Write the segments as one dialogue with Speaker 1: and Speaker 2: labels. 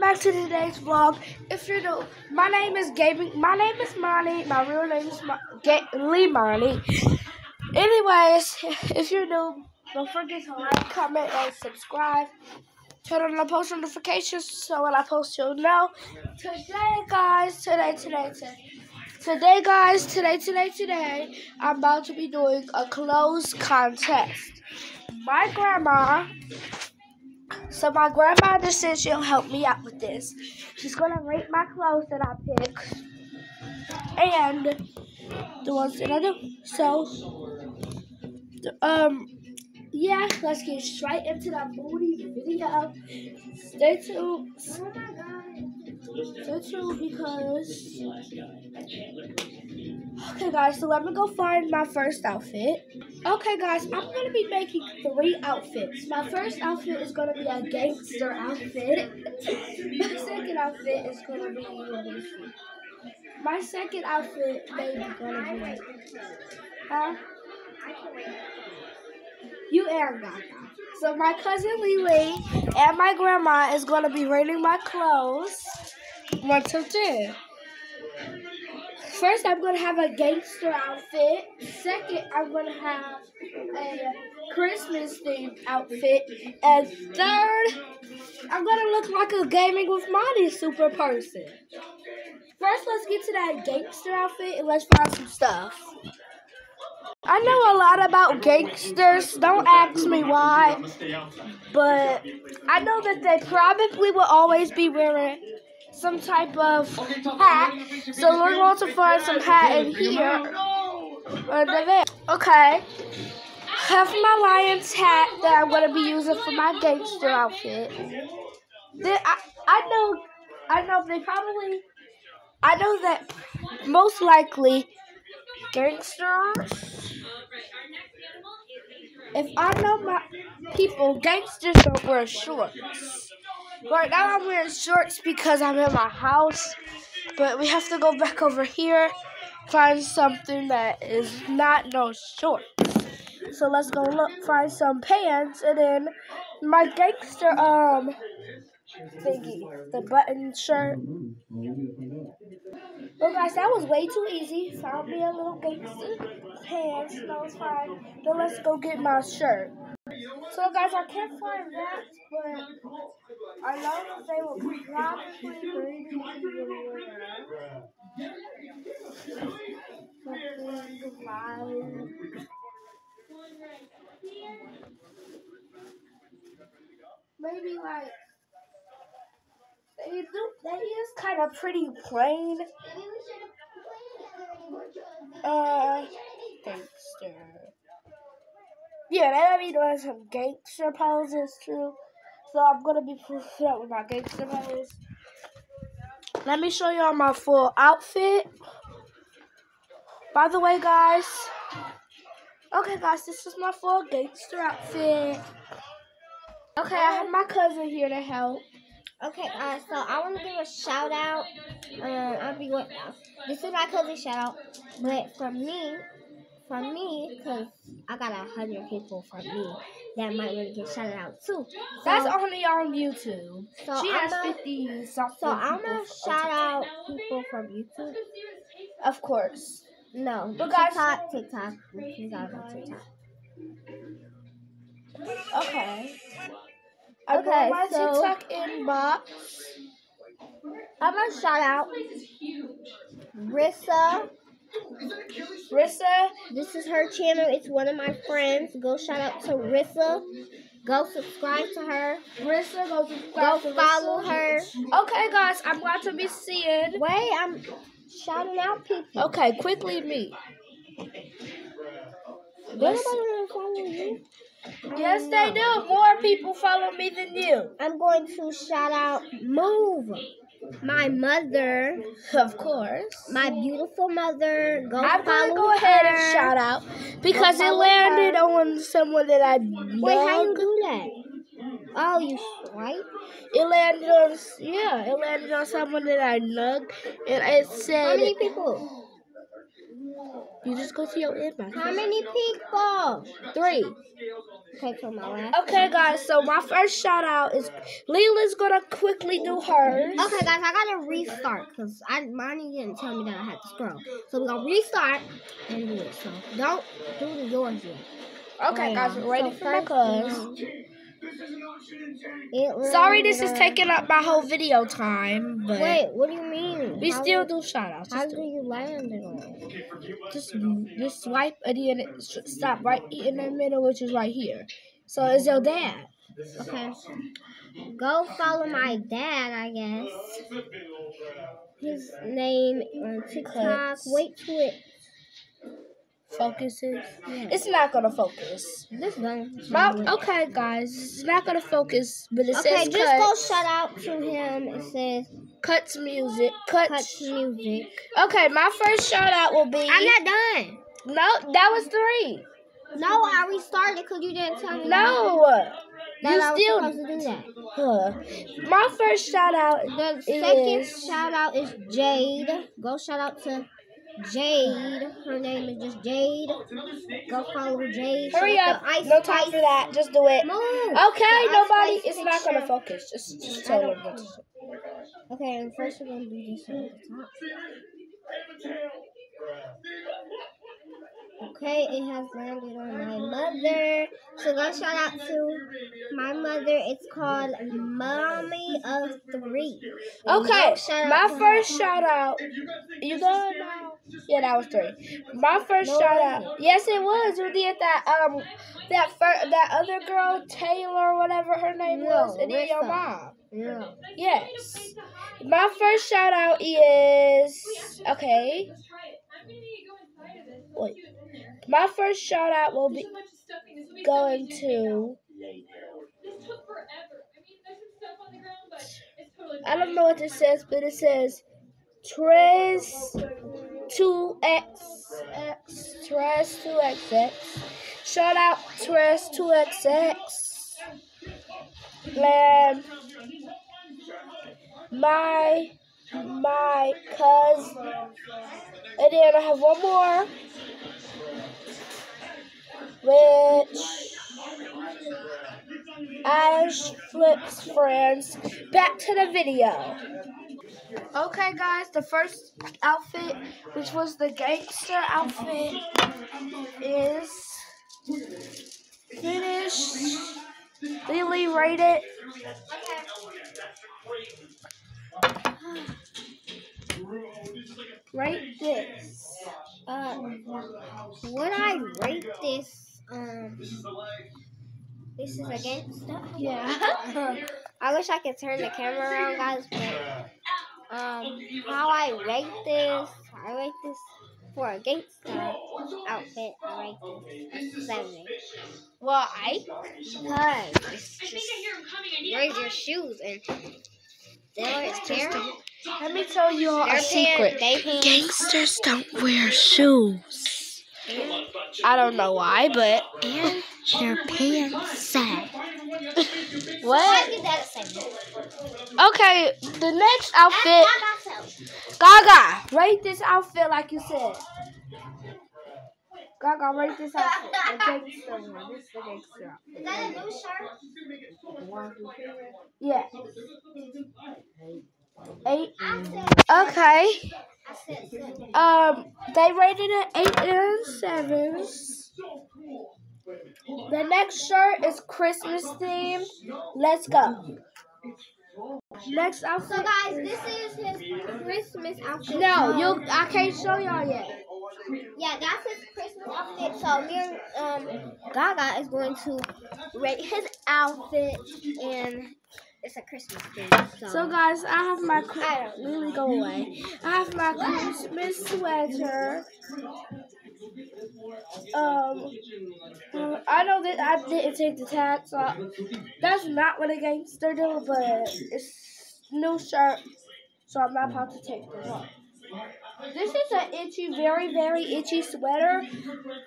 Speaker 1: back to today's vlog. If you're new, my name is Gaming. My name is Monty. My real name is Mo Ga Lee Monty. Anyways, if you're new, don't forget to like, comment, and subscribe. Turn on the post notifications so when I post, you'll know. Today, guys, today, today, today. Today, guys, today, today, today, I'm about to be doing a clothes contest. My grandma so my grandma just said she'll help me out with this. She's gonna rate my clothes that I pick and the ones that I do. So, um, yeah, let's get straight into the booty video. Stay tuned. Stay tuned because. Okay, guys, so let me go find my first outfit. Okay, guys, I'm to be making three outfits. My first outfit is to be a gangster outfit. my second outfit is to be, my second outfit may be going to be, huh? You and Gaga. So my cousin Lily and my grandma is to be rating my clothes. One, two, three. First, I'm to have a gangster outfit. Second, I'm to have a Christmas themed outfit. And third, I'm to look like a gaming with Monty super person. First, let's get to that gangster outfit and let's find some stuff. I know a lot about gangsters. Don't ask me why. But I know that they probably will always be wearing some type of hat. So we're going to find some hat in here. Under there. Okay. Have my lion's hat that I'm going to be using for my gangster outfit. Then I, I know, I know they probably, I know that most likely gangsters, if I know my people, gangsters don't wear shorts. Right now I'm wearing shorts because I'm in my house. But we have to go back over here, find something that is not no shorts. So let's go look, find some pants, and then my gangster um thingy, the button shirt. Well, guys, that was way too easy. Found me a little gangster pants, that was fine. Then let's go get my shirt. So, guys, I can't find that, but I know that they will probably bring me something like maybe like they do. They is kind of pretty plain. Uh, gangster. Yeah, that me doing some gangster poses too. So I'm gonna be up with my gangster. Let me show y'all my full outfit. By the way, guys. Okay, guys, this is my full gangster outfit. Okay, I have my cousin here to help.
Speaker 2: Okay, uh, so I want to give a shout out. Um, I'll be what? This is my cousin shout out, but from me, from me, because I got a hundred people from me that might want to get shouted out too. So,
Speaker 1: That's only on YouTube.
Speaker 2: So
Speaker 1: she
Speaker 2: I'm
Speaker 1: has
Speaker 2: a-
Speaker 1: 50 something.
Speaker 2: so I'm gonna shout out people from YouTube.
Speaker 1: Of course.
Speaker 2: No,
Speaker 1: But guys-
Speaker 2: TikTok, TikTok. Go TikTok.
Speaker 1: Okay. I
Speaker 2: Okay,
Speaker 1: my
Speaker 2: so-
Speaker 1: TikTok inbox.
Speaker 2: I'm gonna shout out Rissa.
Speaker 1: Rissa,
Speaker 2: This is her channel. It's one of my friends. Go shout out to Rissa. Go subscribe to her.
Speaker 1: Rissa, go
Speaker 2: Go
Speaker 1: subscribe to
Speaker 2: follow
Speaker 1: Rissa.
Speaker 2: her.
Speaker 1: Okay, guys, I'm glad to be seeing.
Speaker 2: Wait, I'm shouting out people.
Speaker 1: Okay, quickly me.
Speaker 2: Does anybody want to follow you?
Speaker 1: Yes, they do. More people follow me than you.
Speaker 2: I'm going to shout out Move. My mother,
Speaker 1: Of course.
Speaker 2: my beautiful mother. Go
Speaker 1: I'm
Speaker 2: follow
Speaker 1: gonna go ahead and
Speaker 2: her.
Speaker 1: shout out because it landed
Speaker 2: her.
Speaker 1: on someone that I
Speaker 2: Wait, how you do that? Oh, you swipe?
Speaker 1: It landed on yeah, it landed on someone that I nugged, and it said.
Speaker 2: How many people?
Speaker 1: You just go to your inbox.
Speaker 2: How many people?
Speaker 1: Three.
Speaker 2: Okay, so my last.
Speaker 1: Okay, guys. So my first shout out is Leland's gonna quickly do hers.
Speaker 2: Okay, guys, I gotta restart because I mine didn't tell me that I had to scroll. So we're gonna restart and do it. So don't do the yours yet.
Speaker 1: Okay,
Speaker 2: Oh,
Speaker 1: guys, we're ready
Speaker 2: So
Speaker 1: for my
Speaker 2: first,
Speaker 1: cuz. Sorry, this is taking up my whole video time, but
Speaker 2: Wait, what do you mean?
Speaker 1: we
Speaker 2: How
Speaker 1: still
Speaker 2: do,
Speaker 1: shoutouts.
Speaker 2: How do you land it on?
Speaker 1: just, just swipe then it sh- stop right in the middle, which is right here. So it's your dad.
Speaker 2: Okay. Go follow my dad, I guess. His name on TikTok. Wait till it.
Speaker 1: Focuses.
Speaker 2: Yeah.
Speaker 1: It's not gonna focus.
Speaker 2: This done.
Speaker 1: Okay, guys, it's not gonna focus, but it
Speaker 2: Okay,
Speaker 1: says Okay,
Speaker 2: just go
Speaker 1: cuts,
Speaker 2: shout out to him. It says
Speaker 1: cuts music, cuts.
Speaker 2: Cuts Music.
Speaker 1: Okay, my first shout out will be.
Speaker 2: I'm not done.
Speaker 1: No, that was three.
Speaker 2: No, I restarted because you didn't tell me.
Speaker 1: No,
Speaker 2: that
Speaker 1: you
Speaker 2: I was
Speaker 1: still.
Speaker 2: supposed to do that.
Speaker 1: Huh. My first shout out
Speaker 2: The second
Speaker 1: is
Speaker 2: shout out is Jade. Go shout out to Jade. Her name is just Jade. Go follow Jade.
Speaker 1: Hurry up.
Speaker 2: Ice
Speaker 1: No time
Speaker 2: Spice-
Speaker 1: for that. Just do it.
Speaker 2: Move.
Speaker 1: Okay,
Speaker 2: The
Speaker 1: nobody. It's not gonna focus. Just, just tell them. what.
Speaker 2: Okay, and first we're gonna do this one at the top. Okay, it has landed on my mother. So go shout out to my mother. It's called Mommy of Three. And
Speaker 1: Okay,
Speaker 2: go
Speaker 1: my first shout out. You now? Yeah, that was three. My first
Speaker 2: no,
Speaker 1: shout out. Yes, it was. We did that. Um, that fir- that other girl, Taylor, whatever her name
Speaker 2: no,
Speaker 1: was, and then your mom.
Speaker 2: Yeah.
Speaker 1: Yes. My first shout out is okay. Wait. My first shout out will be going to. I don't know what this says, but it says Trace. 2XX, Trez 2XX. Shout out Trez 2XX. Man, my, my cousin. And then I have one more. Which Ash Flips Friends. Back to the video. Okay, guys, the first outfit, which was the gangster outfit, is finished. Lily rate it. Rate this.
Speaker 2: Uh, would I rate this? Um, this is against.
Speaker 1: Yeah.
Speaker 2: I wish I could turn the camera around, guys, but um, how I rate this, I rate this for a gangster outfit. I rate this a seven.
Speaker 1: Why?
Speaker 2: Because it's just where's your shoes and there it's there.
Speaker 1: Let me tell you all
Speaker 2: Their
Speaker 1: a secret.
Speaker 2: pants.
Speaker 1: Gangsters don't wear shoes. I don't know why, but
Speaker 2: And their pants sag.
Speaker 1: What?
Speaker 2: I give that a seven.
Speaker 1: Okay, the next outfit, Gaga. Rate this outfit like you said. Gaga, rate this outfit. The gangster one. This is the outfit.
Speaker 2: Is that a new shirt?
Speaker 1: Yeah. Eight. Okay.
Speaker 2: Seven.
Speaker 1: Um, they rated it eight and sevens. The next shirt is Christmas themed. Let's go. Next outfit.
Speaker 2: So guys, this is his Christmas outfit.
Speaker 1: No, you. I can't show y'all yet.
Speaker 2: Yeah, that's his Christmas outfit. So me and um Gaga is going to rate his outfit, and it's a Christmas thing. So,
Speaker 1: So guys, I have my.
Speaker 2: I don't
Speaker 1: me go away. I have my Christmas sweater. Um, I know that I didn't take the tag, so that's not what a gangster do, but it's new shirt, so I'm not about to take this off. This is an itchy, very, very itchy sweater.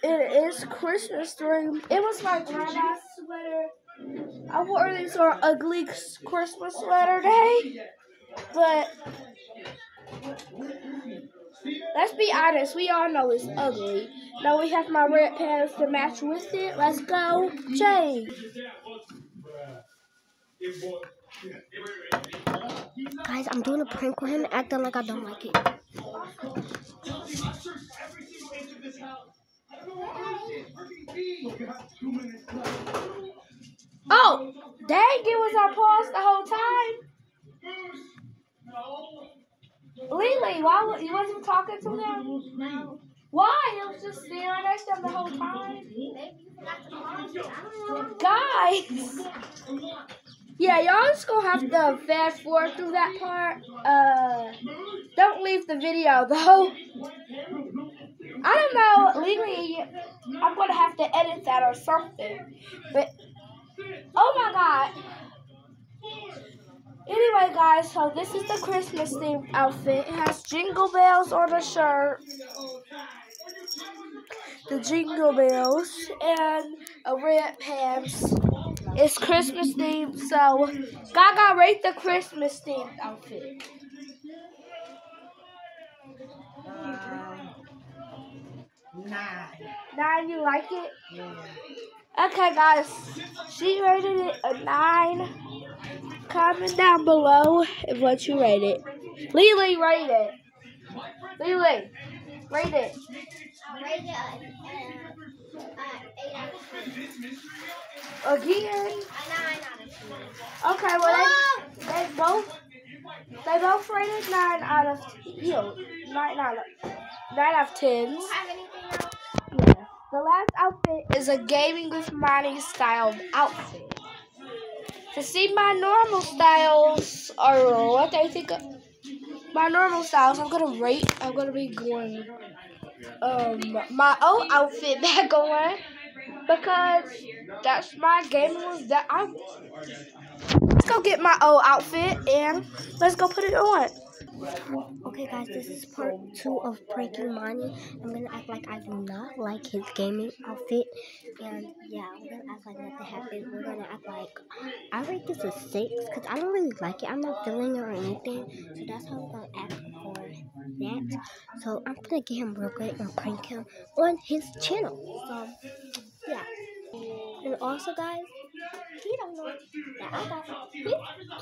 Speaker 1: It is Christmas themed. It was my grandma's sweater. I wore this on ugly Christmas sweater day, but Let's be honest, we all know it's ugly. Now we have my red pants to match with it. Let's go, Jay.
Speaker 2: Guys, I'm doing a prank with him, acting like I don't like it.
Speaker 1: Oh, dang, it was on pause the whole time. Lily, why wa- you wasn't talking to him? Why? He was just staring at them the whole time. Guys. Yeah, y'all just gonna have to fast forward through that part. Uh, don't leave the video though. I don't know. Legally, I'm gonna have to edit that or something. But oh my god. Anyway, guys, so this is the Christmas themed outfit. It has jingle bells on the shirt, the jingle bells, and a red pants. It's Christmas themed, so Gaga rate the Christmas themed outfit.
Speaker 3: Nine.
Speaker 1: Nine, you like it?
Speaker 3: Yeah.
Speaker 1: Okay, guys, she rated it a nine. Comment down below what you rate it. Lily, rate it. Lily, rate it. Again. Okay, well they, they both they both rated nine out of you know, nine out of nine out of ten. Yeah. The last outfit is a gaming with Monty styled outfit. To see my normal styles or what I think my normal styles, I'm gonna rate. I'm gonna be going um my old outfit back on because that's my gaming with that I. Let's go get my old outfit and let's go put it on.
Speaker 2: Okay, guys, this is part two of pranking Monty. I'm gonna act like I do not like his gaming outfit, and yeah, we're gonna act like nothing happened. We're gonna act like I rate this a six because I don't really like it. I'm not feeling it or anything, so that's how I'm gonna act for that. So I'm gonna get him real good and prank him on his channel. So yeah, and also, guys. He don't know that I got his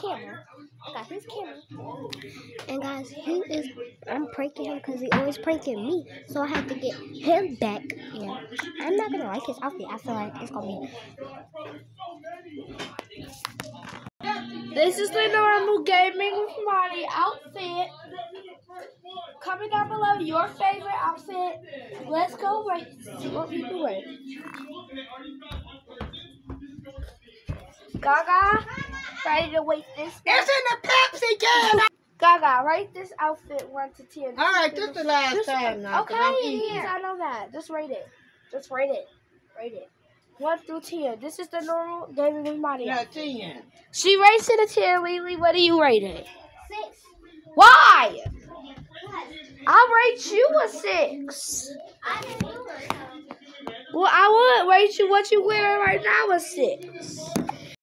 Speaker 2: camera. Got his camera. And guys, he is, I'm pranking him because he always pranking me. So I have to get him back. And I'm not going to like his outfit. I feel like it's going to be.
Speaker 1: This is the normal gaming Monty outfit. Comment down below your favorite outfit. Let's go rate. See what people rate. Gaga, ready to wait this?
Speaker 3: It's in the Pepsi can.
Speaker 1: Gaga, rate this outfit one to ten.
Speaker 3: All right, this is the last
Speaker 1: Just-
Speaker 3: time now. 'cause
Speaker 1: Okay,
Speaker 3: I'm
Speaker 1: it
Speaker 3: eating.
Speaker 1: I know that. Just rate it. Just rate it. Rate it. One through ten. This is the normal gaming with Monty.
Speaker 3: Yeah, ten.
Speaker 1: She rates it a ten. Lily, what do you rate it?
Speaker 2: Six.
Speaker 1: Why? I'll rate you a six.
Speaker 2: I didn't do.
Speaker 1: Well, I would rate you what you wearing right now a six.